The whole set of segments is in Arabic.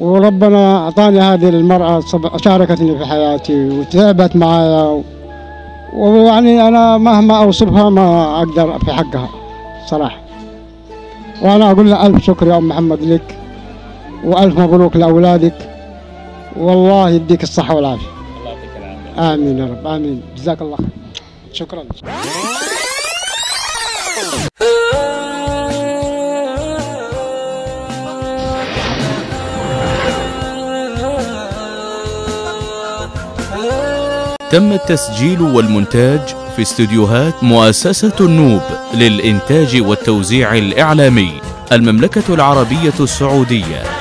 وربنا أعطاني هذه المرأة شاركتني في حياتي وتعبت معايا ويعني أنا مهما أوصفها ما أقدر في حقها صراحة. وأنا أقول لها ألف شكر يا أم محمد لك وألف مبروك لأولادك. والله يديك الصحة والعافية. الله يعطيك العافيه آمين يا رب آمين. جزاك الله خير. شكرا. تم التسجيل والمونتاج في استديوهات مؤسسة النوب للإنتاج والتوزيع الإعلامي المملكة العربية السعودية.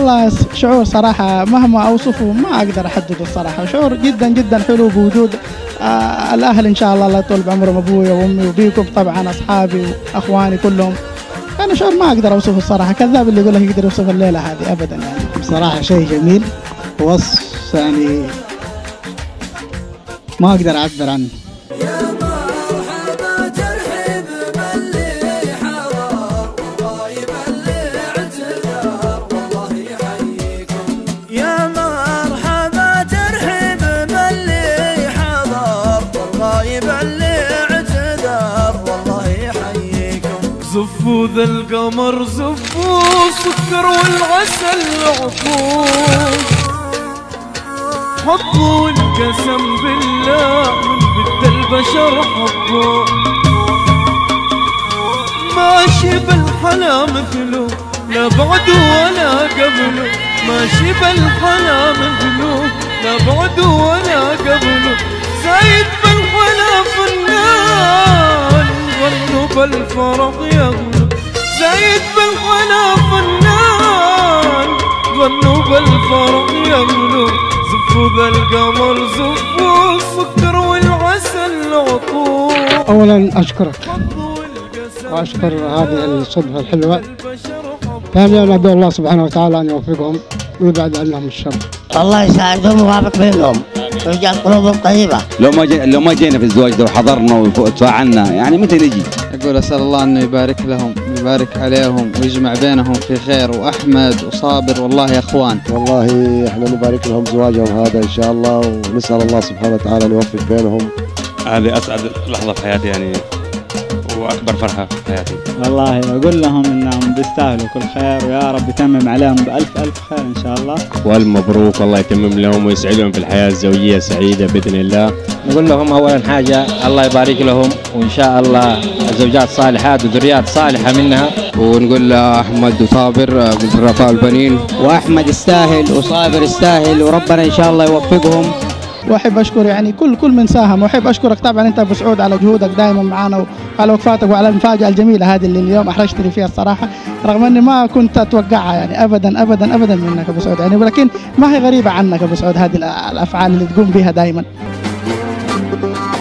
والله شعور صراحة مهما أوصفه ما أقدر أحدده الصراحة شعور جدا جدا حلو بوجود آه الأهل إن شاء الله الله يطول بعمرهم أبويا وأمي وبيكم طبعا أصحابي وأخواني كلهم. أنا شعور ما أقدر أوصفه الصراحة كذاب اللي يقول لك يقدر يوصف الليلة هذه أبدا يعني. بصراحة شيء جميل. وصف يعني ما أقدر أعبر عنه. زفوا ذا القمر زفوا سكر والعسل عفوف. حطوا القسم بالله من بد البشر حطوا ماشي بالحلا مثله لا بعد ولا قبله. ماشي بالحلا مثله لا بعد ولا قبله. زايد بالحلا فنان ظنوا بالفرح يغلو. زايد بالحلا فنان ظنوا بالفرح يغلو. زفوا ذا القمر زفوا السكر والعسل عطور أولا أشكرك. وأشكر هذه الصدفة الحلوة. ثانيا أدعو الله سبحانه وتعالى أن يوفقهم ويبعد عنهم الشر. الله يساعدهم ويوافق بينهم ويجعل قلوبهم طيبة. لو ما. لو ما جينا في الزواج ده وحضرنا وتفاعلنا يعني متى نجي؟ أقول أسأل الله أنه يبارك لهم ويبارك عليهم ويجمع بينهم في خير. وأحمد وصابر والله يا أخوان. والله إحنا نبارك لهم زواجهم هذا إن شاء الله ونسأل الله سبحانه وتعالى أن يوفق بينهم. هذه أسعد لحظة في حياتي يعني. واكبر فرحة في حياتي. والله أقول لهم أنهم بيستاهلوا كل خير ويا رب يتمم عليهم بألف ألف خير إن شاء الله. والف مبروك الله يتمم لهم ويسعدهم في الحياة الزوجية السعيدة بإذن الله. نقول لهم اولا حاجة الله يبارك لهم وإن شاء الله زوجات صالحات وذريات صالحة منها. ونقول احمد وصابر من رفاء البنين. وأحمد يستاهل وصابر يستاهل وربنا إن شاء الله يوفقهم. وأحب أشكر يعني كل كل من ساهم وأحب أشكرك طبعا أنت أبو سعود على جهودك دائما معنا وعلى وقفاتك وعلى المفاجأة الجميلة هذه اللي اليوم أحرجتني فيها الصراحة رغم إني ما كنت أتوقعها يعني ابدا ابدا ابدا منك أبو سعود يعني ولكن ما هي غريبة عنك أبو سعود هذه الأفعال اللي تقوم بها دائما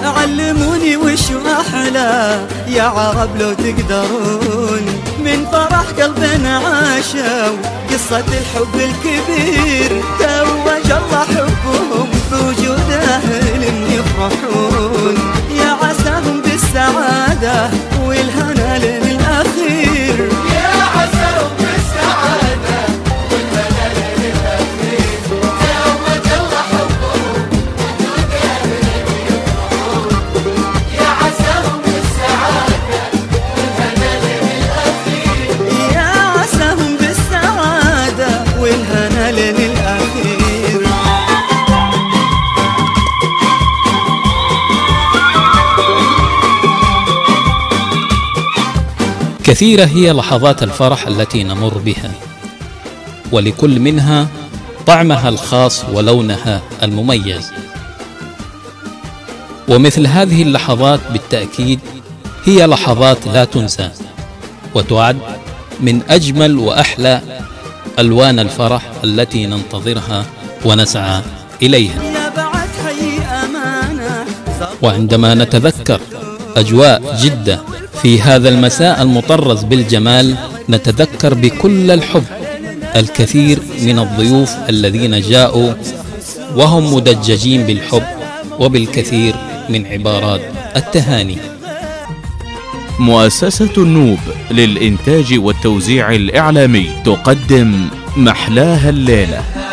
علموني وش أحلى يا عرب لو تقدرون. من فرح قلبنا عاشوا قصة الحب الكبير توج الله والهنا للأخير كثيرة هي لحظات الفرح التي نمر بها ولكل منها طعمها الخاص ولونها المميز. ومثل هذه اللحظات بالتأكيد هي لحظات لا تنسى وتعد من أجمل وأحلى ألوان الفرح التي ننتظرها ونسعى إليها. وعندما نتذكر أجواء جدة في هذا المساء المطرز بالجمال نتذكر بكل الحب الكثير من الضيوف الذين جاءوا وهم مدججين بالحب وبالكثير من عبارات التهاني. مؤسسة النوب للإنتاج والتوزيع الإعلامي تقدم محلاها الليلة.